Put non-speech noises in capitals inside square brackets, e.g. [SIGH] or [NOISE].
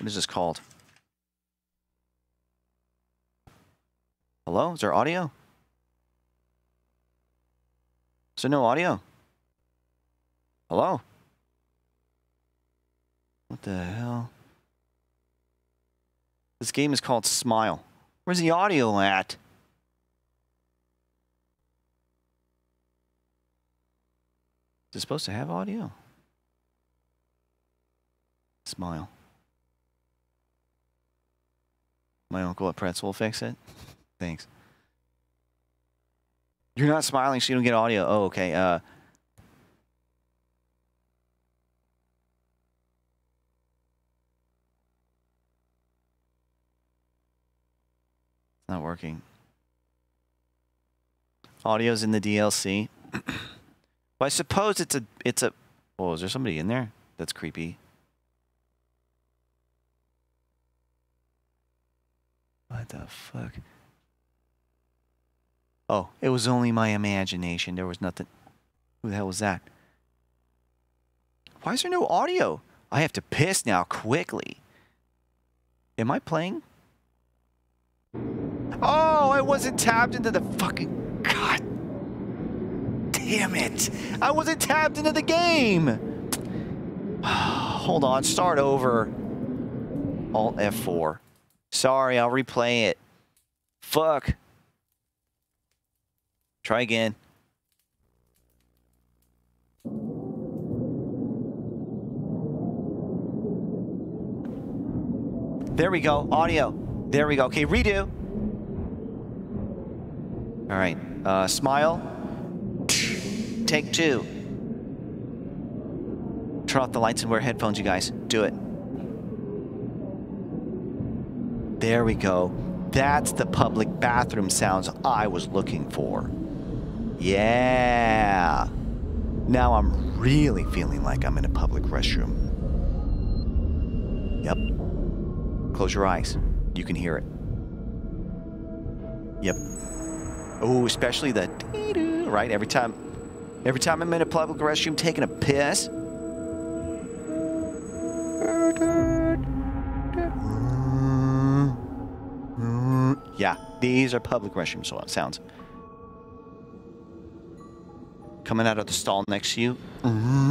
What is this called? Hello? Is there audio? Is there no audio? Hello? What the hell? This game is called Smile. Where's the audio at? Is it supposed to have audio? Smile. My uncle at Pretzel will fix it. Thanks. You're not smiling, so you don't get audio. Oh, okay. Uh, not working. Audio's in the DLC. [CLEARS THROAT] well, I suppose it's a it's a. Oh, is there somebody in there? That's creepy. What the fuck? Oh, it was only my imagination. There was nothing. Who the hell was that? Why is there no audio? I have to piss now quickly. Am I playing? Oh, I wasn't tapped into the fucking. God damn it. I wasn't tapped into the game. [SIGHS] Hold on, start over. Alt F4. Sorry, I'll replay it. Fuck. Try again. There we go. Audio. There we go. Okay, redo. All right. Uh, smile. Take two. Turn off the lights and wear headphones, you guys. Do it. There we go. That's the public bathroom sounds I was looking for. Yeah. Now I'm really feeling like I'm in a public restroom. Yep. Close your eyes. You can hear it. Yep. Oh, especially the right every time every time I'm in a public restroom taking a piss. Yeah, these are public restroom sounds. Coming out of the stall next to you. Mm-hmm.